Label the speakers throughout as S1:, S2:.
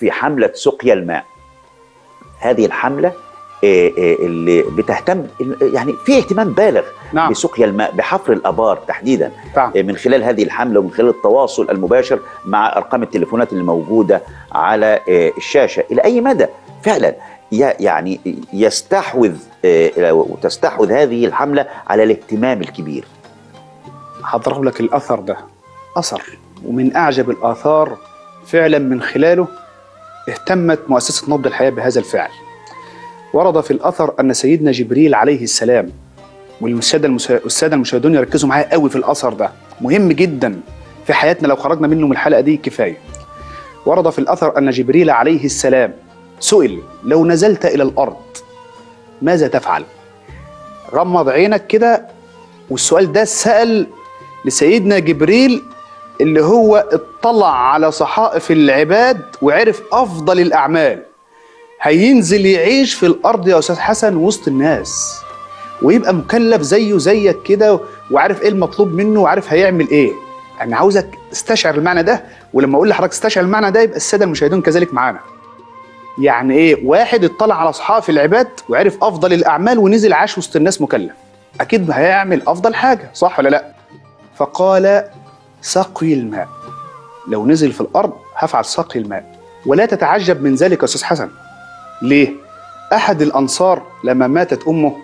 S1: في حملة سقيا الماء. هذه الحملة آه، آه، اللي بتهتم يعني في اهتمام بالغ
S2: نعم.
S1: بسقيا الماء بحفر الأبار تحديدا
S2: نعم.
S1: من خلال هذه الحملة ومن خلال التواصل المباشر مع أرقام التليفونات اللي موجوده على آه، الشاشة. إلى أي مدى؟ فعلا يعني يستحوذ آه، وتستحوذ هذه الحملة على الاهتمام الكبير.
S2: هضرب لك الأثر ده أثر ومن أعجب الآثار فعلا من خلاله اهتمت مؤسسة نبض الحياة بهذا الفعل. ورد في الأثر أن سيدنا جبريل عليه السلام والساده المسا- الساده المشاهدون يركزوا معايا قوي في الأثر ده. مهم جدا في حياتنا لو خرجنا منه من الحلقة دي كفاية. ورد في الأثر أن جبريل عليه السلام سئل لو نزلت إلى الأرض ماذا تفعل؟ غمض عينك كده والسؤال ده سأل لسيدنا جبريل اللي هو اطلع على صحائف العباد وعرف أفضل الأعمال. هينزل يعيش في الأرض يا أستاذ حسن وسط الناس ويبقى مكلف زيه زيك كده وعارف إيه المطلوب منه وعارف هيعمل إيه. أنا عاوزك تستشعر المعنى ده ولما أقول لحضرتك استشعر المعنى ده يبقى السادة المشاهدون كذلك معانا. يعني إيه؟ واحد اطلع على صحائف العباد وعرف أفضل الأعمال ونزل عاش وسط الناس مكلف. أكيد هيعمل أفضل حاجة صح ولا لأ؟ فقال سقي الماء. لو نزل في الأرض هفعل سقي الماء. ولا تتعجب من ذلك يا أستاذ حسن. ليه؟ أحد الأنصار لما ماتت أمه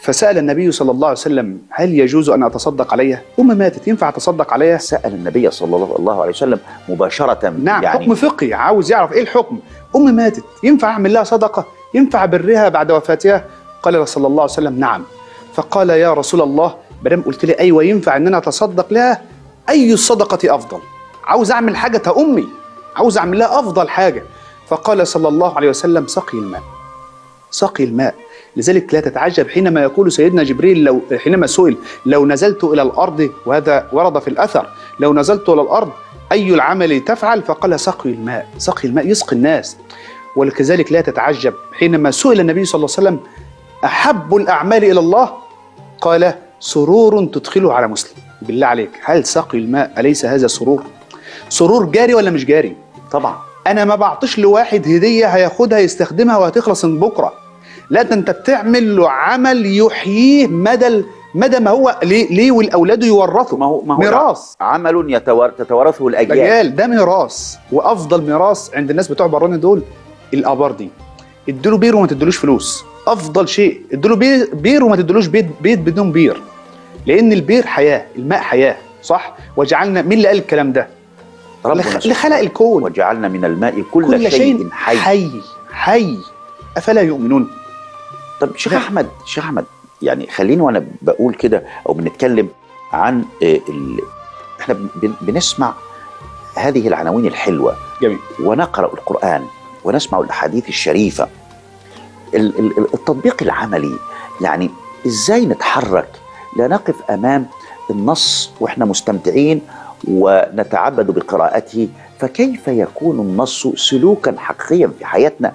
S2: فسأل النبي صلى الله عليه وسلم هل يجوز أن أتصدق عليها؟ ام ماتت ينفع أتصدق عليها؟
S1: سأل النبي صلى الله عليه وسلم مباشرة
S2: نعم
S1: يعني.
S2: حكم فقهي عاوز يعرف إيه الحكم. ام ماتت ينفع أعمل لها صدقة؟ ينفع برها بعد وفاتها؟ قال صلى الله عليه وسلم نعم. فقال يا رسول الله بدل قلت لي أيوه ينفع إن أنا أتصدق لها أي الصدقه أفضل؟ عاوز أعمل حاجة امي عاوز أعمل لها أفضل حاجة. فقال صلى الله عليه وسلم سقي الماء. سقي الماء. لذلك لا تتعجب حينما يقول سيدنا جبريل لو حينما سئل لو نزلت إلى الأرض وهذا ورد في الأثر لو نزلت إلى الأرض أي العمل تفعل؟ فقال سقي الماء. سقي الماء يسقي الناس. ولكذلك لا تتعجب حينما سئل النبي صلى الله عليه وسلم أحب الأعمال إلى الله؟ قال سرور تدخله على مسلم. بالله عليك هل سقي الماء؟ أليس هذا سرور؟ سرور جاري ولا مش جاري؟
S1: طبعا.
S2: أنا ما بعطيش لواحد هدية هياخدها يستخدمها وهتخلص من بكرة. لا ده أنت بتعمل له عمل يحييه مدى مدى ما هو ليه, ليه والأولاد يورثوا
S1: ما هو ما هو
S2: ميراث.
S1: عمل يتوار تتوارثه الأجيال.
S2: اجيال ده ميراث. وأفضل ميراث عند الناس بتوع براني دول الأبار دي. اديله بير وما تدلوش فلوس. أفضل شيء اديله بير, بير وما تدلوش بيت بيت بدون بير. لأن البير حياة الماء حياة صح؟ وجعلنا مين اللي قال الكلام ده؟
S1: ربنا
S2: اللي خلق الكون.
S1: وجعلنا من الماء كل,
S2: كل شيء
S1: حي,
S2: حي حي. أفلا يؤمنون؟
S1: طب شيخ. أحمد شيخ أحمد يعني خليني وأنا بقول كده أو بنتكلم عن آه، ال... إحنا بن- بنسمع هذه العناوين الحلوة.
S2: جميل.
S1: ونقرأ القرآن ونسمع الأحاديث الشريفة. ال- ال- ال- التطبيق العملي يعني إزاي نتحرك لا نقف أمام النص وإحنا مستمتعين ونتعبد بقراءته فكيف يكون النص سلوكا حقيقيا في حياتنا؟